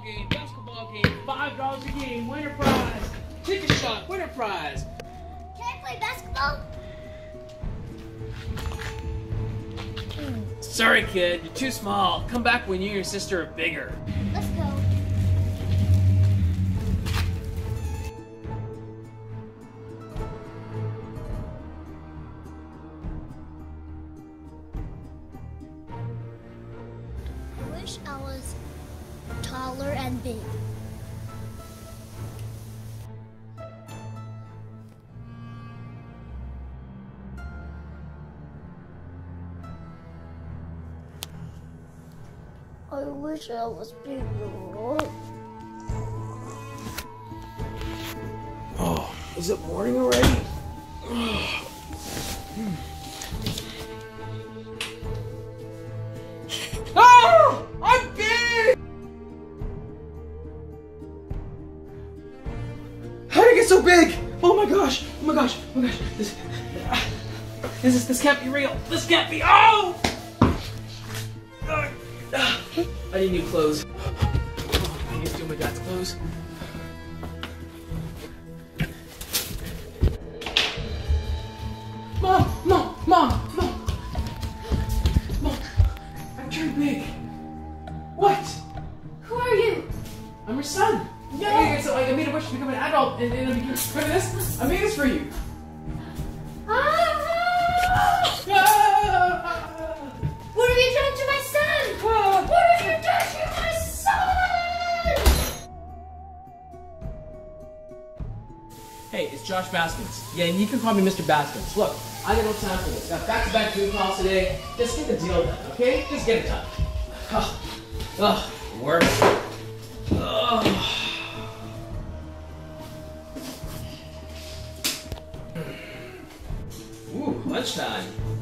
football game, basketball game, five dollars a game, winner prize, ticket shot, winner prize. Can I play basketball? Sorry, kid, you're too small. Come back when you and your sister are bigger. Let's go. I wish I was taller and big. I wish I was bigger. Oh, is it morning already? Hmm. So big? Oh my gosh! Oh my gosh! Oh my gosh! This, this is this can't be real. This can't be. Oh! I need new clothes. I need to steal my dad's clothes. Mom, mom, mom, mom, mom. I'm turned big. What? Who are you? I'm your son. No. Yeah, yeah, so I made a wish to become an adult and, and I became, look at this. I made this for you. Ah! Ah! What have you done to my son? Ah! What have you done to my son? Hey, it's Josh Baskins. Yeah, and you can call me Mr. Baskins. Look, I got no time for this. Got back-to-back Zoom calls today. Just get the deal done, okay? Just get it done. Ugh, Ugh, work. lunchtime.